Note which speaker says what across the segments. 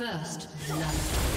Speaker 1: First love.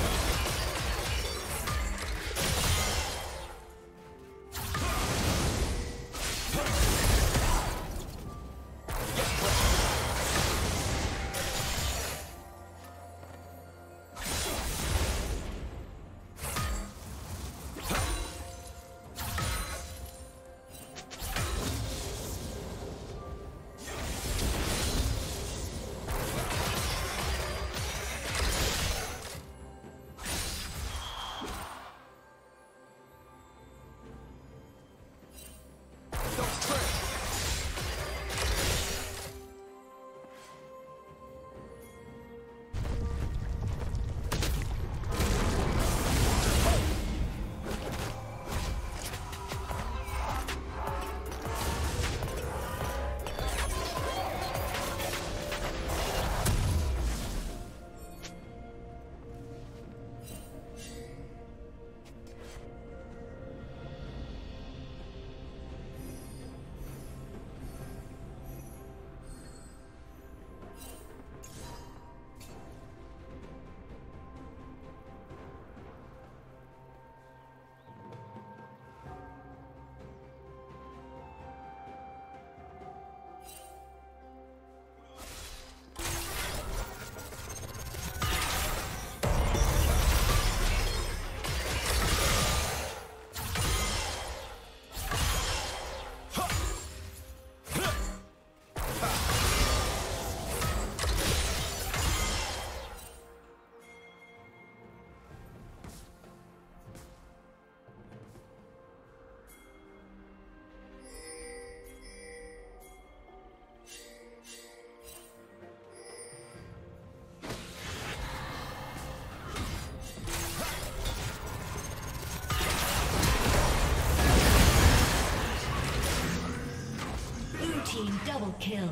Speaker 1: Team double kill.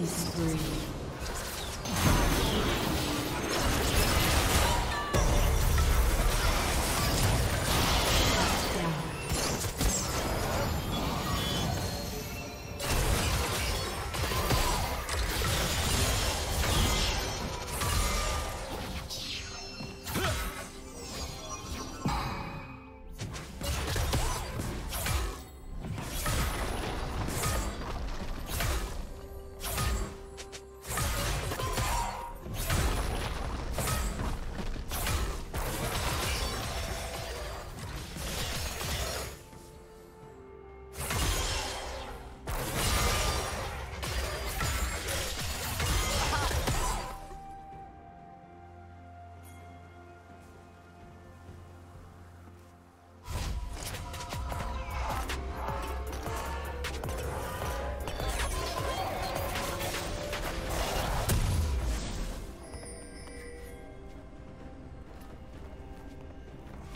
Speaker 1: Killing spree.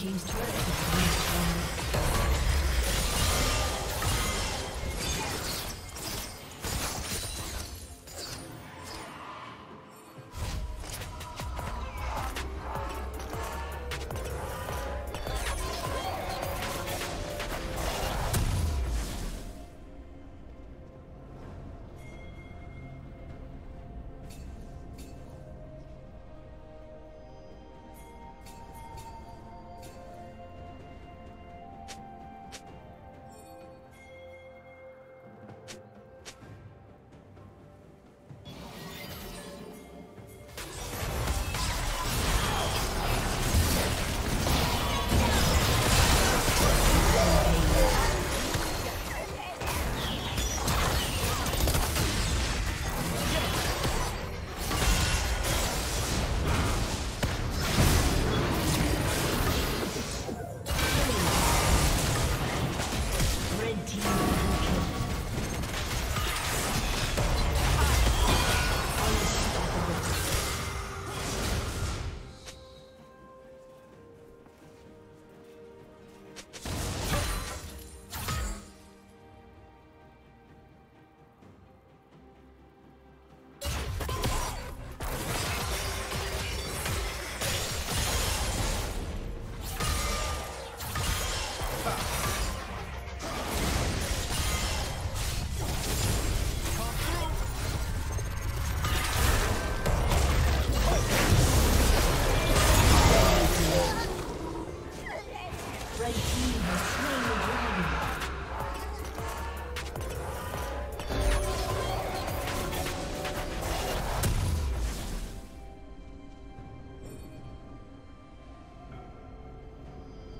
Speaker 1: Team's turret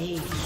Speaker 1: Ace.